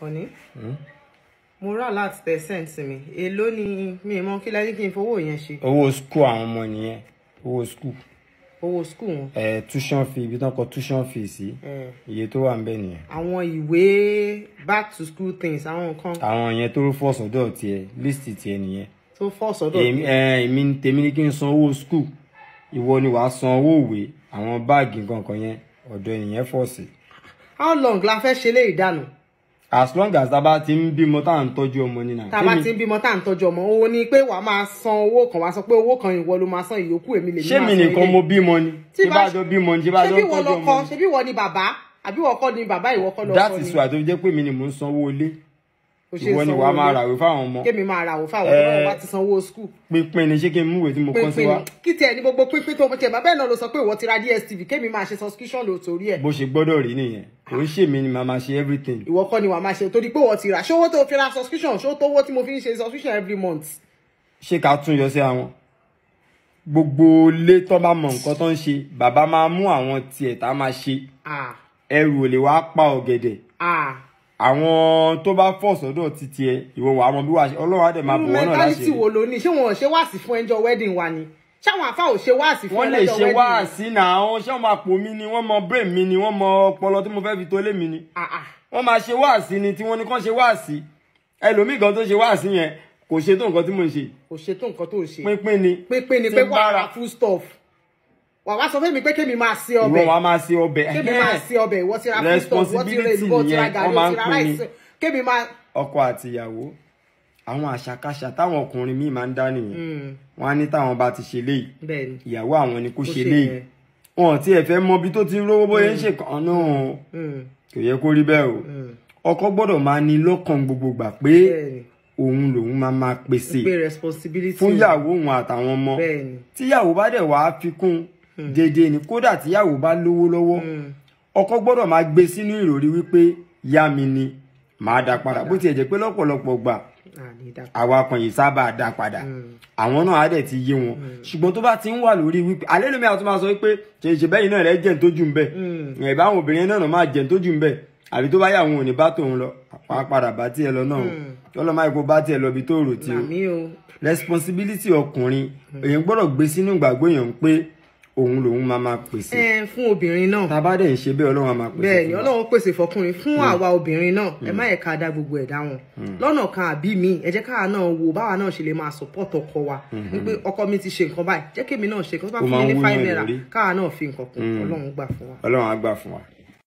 Honey, mo rà láti sẹ́ǹtì mi. Èló ni mi mọ kí lẹ́yìn kí n fowó yẹn ṣe? Owó skul àwọn ọmọ nìyẹn. Owó skul owó skul wọn? Ẹ tuition fee ibi tán kọ tuition fee sí. Eh, iye tó wà ń bẹ nìyẹn. Àwọn ìwé back to school things àwọn nǹkan. Àwọn yẹn tó fọ sọ́dọ̀ tiẹ̀ list tiẹ̀ nìyẹn. Tó fọ́ sọ́dọ̀ èmi ẹ, èmi tèmi ní kí n san owó skul ìwọ ni wàá san owó ìwé àwọn báàgì nǹkan yẹn ọ̀dọ̀ ènìyàn fọ̀ sí. how long la fẹ́ ṣe lé ìdánù as long as tá a bá ti ń bímọ tá à ń tọ́jú ọmọ ní náà. tá a bá ti ń bímọ tá à ń tọ́jú ọmọ owó ni pé wàá máa san owó kan wàá sọ pé owó kan ìwọ ló máa san ìyókù èmi lè ṣé mi nìkan mo bímọ ni? Tí bá- jọ bímọ ni? Tí bá jọ ṣebí ń wọ́n tọ́jú lọkọ ọmọ ni. ṣebí wọ́n ni bàbá àbí wọ́n kọ́ ni bàbá ìwọ kọ́ lọkọ that ni? is why tó fi jẹ́ pé mi ni mò ń sanwó ilé ìwọ ni wàá máa ràwé fáwọn ọmọ. Kémi máa òun fáwọn Eh, ọmọ wa ti sanwó skul pínpín ni ṣé kí n múwèé tí mo kọ́ sí wa? kí tiẹ̀ ní gbogbo pínpín tó tiẹ̀? Bàbá ẹ̀ náà ló sọ pé ìwọ ti ra dstv kémi máa ṣe subscription lò torí ẹ̀. Bó ṣe gbọ́dọ̀ rí nìyẹn. Kò ń ṣe mí ni màá máa ṣe everything. Ìwọ kọ́ ni wàá máa ṣe torí pé wọ́n ti rà. Ṣówó tó fi ra subscription? Ṣó tówó tí mo fi ń ṣe subscription every month? Ṣé ká tún yọ sí àwọn? Gbogbo ilé tó bá mọ nǹkan tó ń ṣe bàbá máa mú àwọn tiẹ̀ tá máa ṣe. Ẹrù ò lè wá pa ọ̀gẹ̀dẹ̀ àwọn tó bá fọ̀ sọ́dọ̀ títí ẹ ìwọ wàá mọ bí wàá ṣe ọlọ́run á dẹ̀ máa bọ̀ wọ́n náà láṣẹ mentality wo ló ní ṣé wọn ò ṣe wáàsí fún ẹjọ́ wedding wa ni? Ṣáwọn àfa ò ṣe wáàsí fún wọ́n lè ṣe wedding? wáàsí náà wọ́n ṣé wọ́n máa pò mí ni wọ́n mọ brain mi ni wọ́n mọ ọpọlọ tí mo fẹ́ fi tó lé mi ni. Ah ah. Wọ́n máa ṣe wáàsí ni tí wọ́n ní kán ṣe wáàsí. Ẹlòmíì gan tó ṣe wáàsí yẹn kò ṣe tó nǹkan tí mo ń ṣe. Kò ṣe tó nǹkan tó ṣe. Pínpín ni. Pínpín ni pé ń wà bára. á full stuff wà wá sọ fún mi pé kémi máa ìwọ ọbẹ̀ wàá máa ṣe ọbẹ̀. Kémi máa ṣe ọbẹ̀. Ìwọ ti ra full stuff ìwọ ti ra Responsibility èlùbọ́ ti ra gàrí ti ra rice. kémi máa. ọkọ àti ìyàwó. Àwọn àṣàkáṣà táwọn ọkùnrin míì máa ń dá nìyẹn. Mm, wọ́n á ní táwọn bá ti ṣe léyìí. Ìyàwó àwọn ni Kó ṣe léyìí. wọn ò tiẹ̀ fẹ́ mọ ibi tó ti ń rówó bóyá ń ṣe kan náà Mm, kò yẹ kó rí bẹ́ẹ̀ o. Ọkọ gbọ́dọ̀ máa ní lọ́kàn gbogbo gbà pé òun lòun máa máa pèsè fún ìyàwó òun àtàwọn ọmọ. Tíyàwó bá dẹ̀ wá fi kún déédéé ni. Kódà tíyàwó bá lówó lọ́wọ́ Mm, ọkọ gbọ́dọ̀ máa gbé sínú ìròrí wípé yá mi ni màá dá padà. Bó tiẹ̀ jẹ́ pé lọ́pọ̀lọpọ̀ gbà kan yìí sábà dá padà. Àwọn náà á dẹ̀ ti yé wọn. Ṣùgbọ́n tó bá ti ń wà lórí wípé alẹ́ lómi àwọn tó máa sọ wípé ṣe ṣe bẹ́yìn náà rẹ̀ jẹ́ ń tójú ń bẹ̀. Ẹ̀ bá àwọn obìnrin náà máa jẹ́ ń tójú ń bẹ̀. Àbí tó bá yà wọn ò ní bá tòun lọ wàá padà bá tiẹ̀ lọ náà tọ́lọ́ máa kó bá tiẹ̀ lọ bí tó rò tí o. Responsibility ọkùnrin èèyàn gbọ́dọ̀ gbé sínú ìgbàgbọ́ èèyàn pé òun lòun máa máa pèsè. Ẹ fún obìnrin náà. Tá a bá dẹ̀ ń ṣe bẹ́ẹ̀ ọlọ́run á máa pèsè bẹ́ẹ̀ni. Ọlọ́run pèsè fọkùnrin fún àwa obìnrin náà. Ẹ má yẹ ká dá gbogbo ẹ̀ dá wọn lọ́nà kan àbí mi ẹ jẹ́ káwa náà wo báwa náà ṣe lè máa support ọkọ wa. Wípé ọkọ mi ti ṣe nǹkan báyìí jẹ́ kémi náà ṣe nǹkan tó bá fún mi ní five naira káwa náà fi nǹkan kún. Ọlọ́run gbà fún wa. ọlọ́run á gbà fún wa.